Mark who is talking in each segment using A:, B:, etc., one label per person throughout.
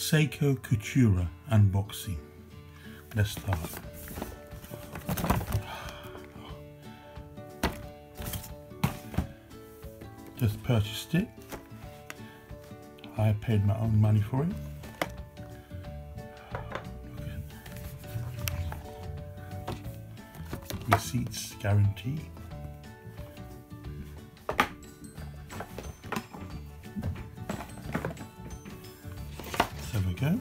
A: Seiko Cortura unboxing. Let's start. Just purchased it. I paid my own money for it. Receipts guarantee. Go.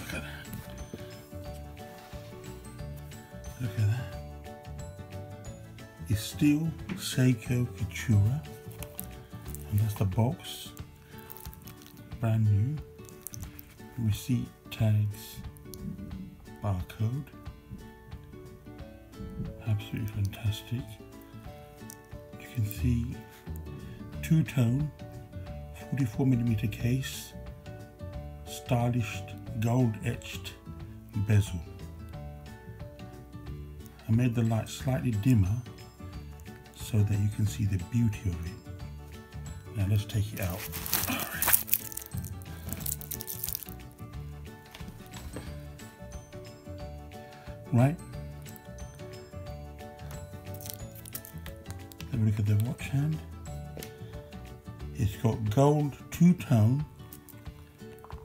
A: Look at that. Look at that. It's still Seiko Cortura. And that's the box. Brand new. Receipt tags. Barcode. Absolutely fantastic. You can see two-tone 44 millimeter case stylish gold etched bezel. I made the light slightly dimmer so that you can see the beauty of it. Now let's take it out. Right. Have a look at the watch hand it's got gold two-tone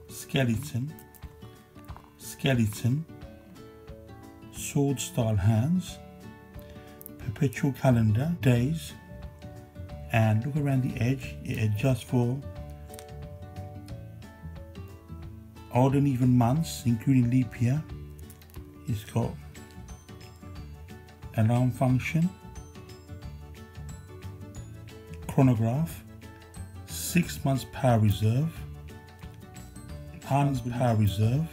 A: skeleton, skeleton, sword style hands, perpetual calendar, days, and look around the edge, it adjusts for odd and even months, including leap year. It's got alarm function, chronograph, six months power reserve, Hans power reserve,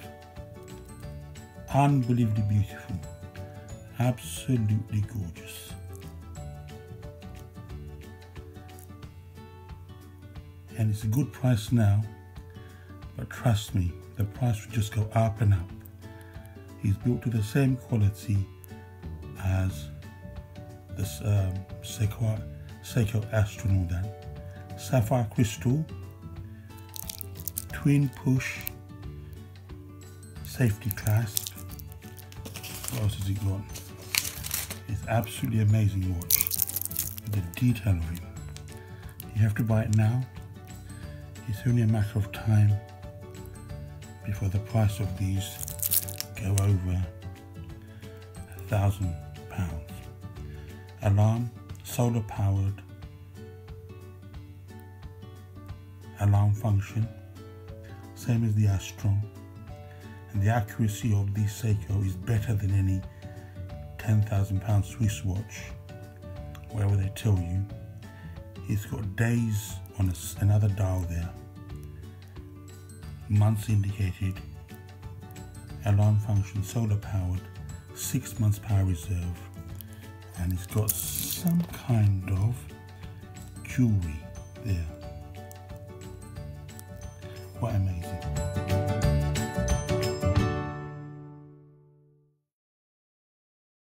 A: unbelievably beautiful, absolutely gorgeous. And it's a good price now, but trust me, the price will just go up and up. He's built to the same quality as this um, Seiko, Seiko Astron sapphire crystal, twin push, safety clasp. What else has it got? It's absolutely amazing watch. The detail of it. You have to buy it now. It's only a matter of time before the price of these go over a thousand pounds. Alarm, solar powered, alarm function, same as the Astron. And the accuracy of the Seiko is better than any 10,000 pound Swiss watch, wherever they tell you. It's got days on a, another dial there, months indicated, alarm function, solar powered, six months power reserve, and it's got some kind of jewelry there what I mean.